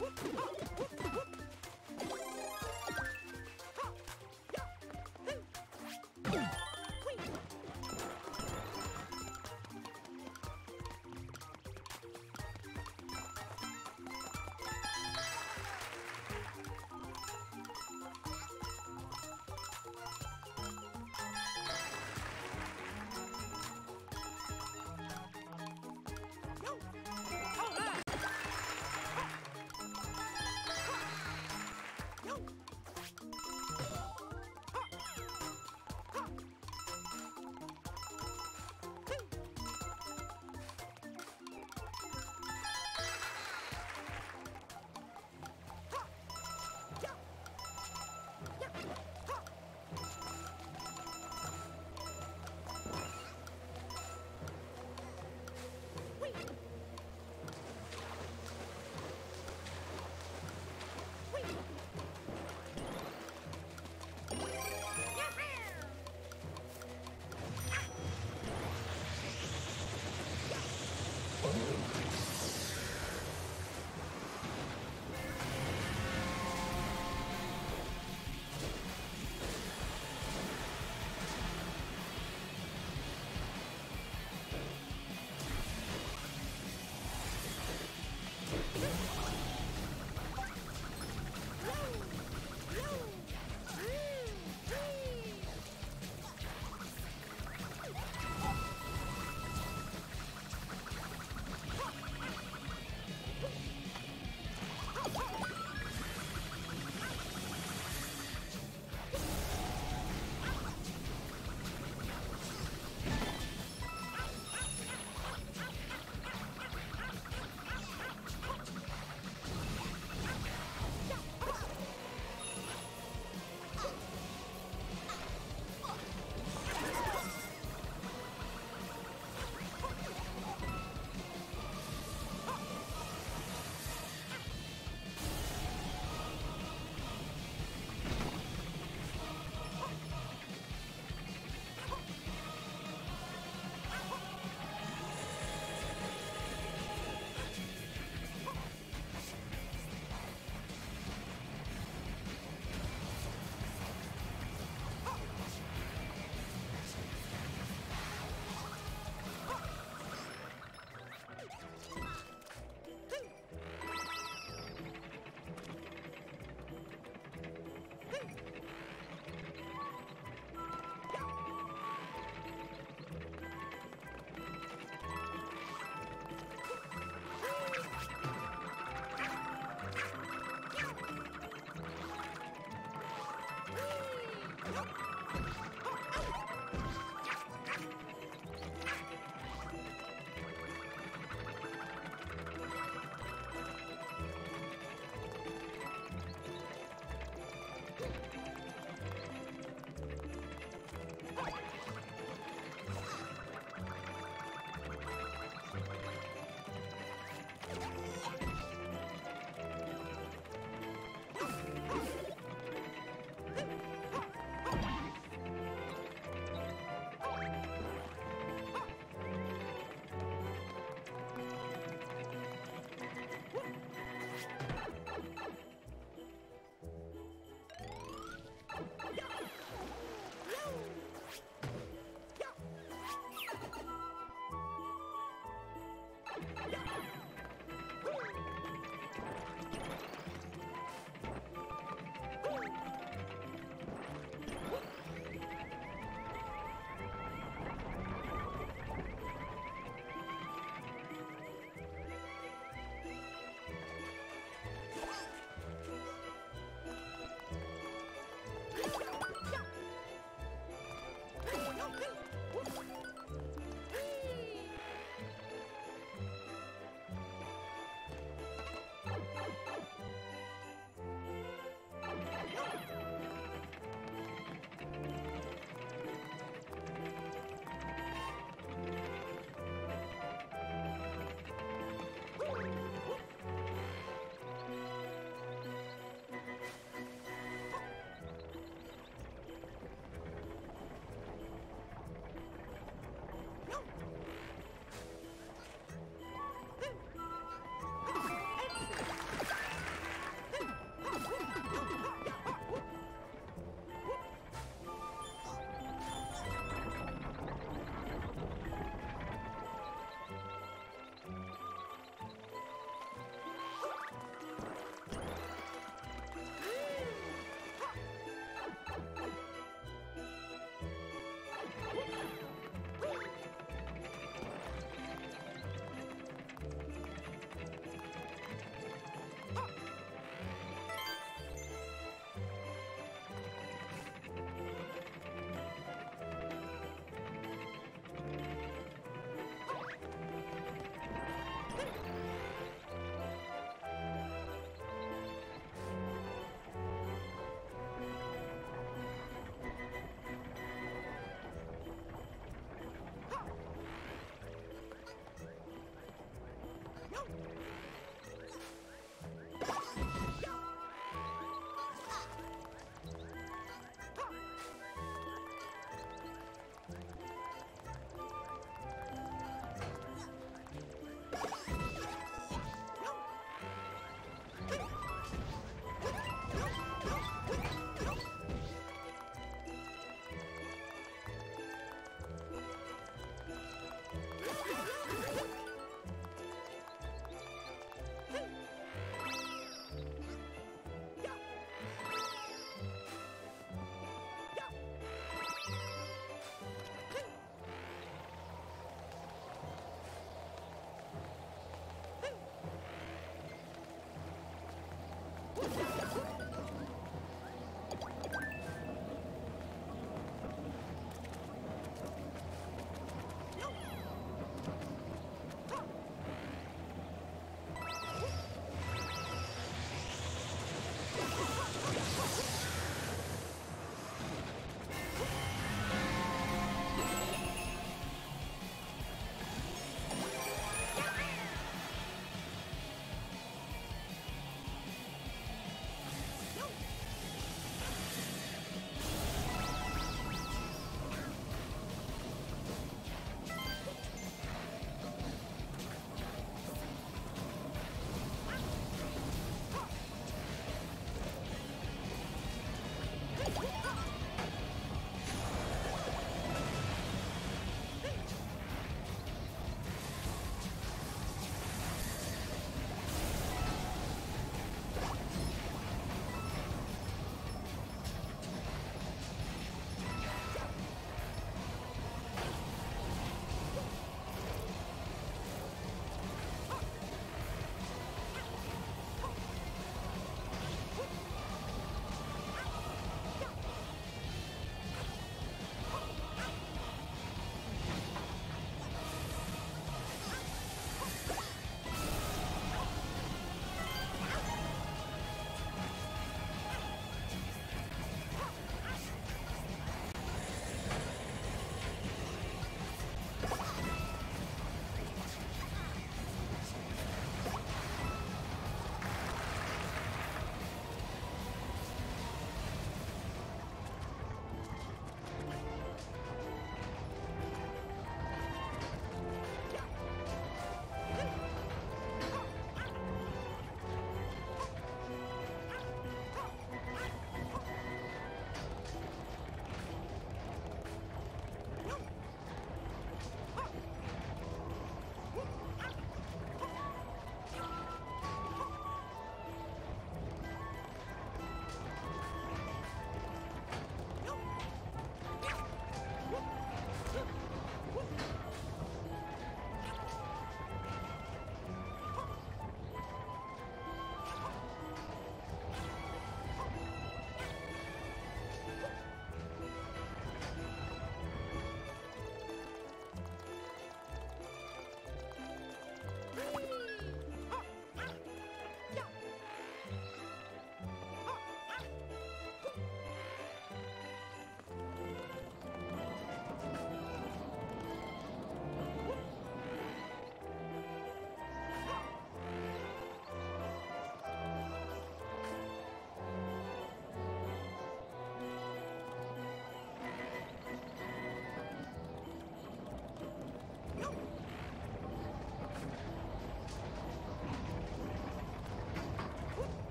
Oh!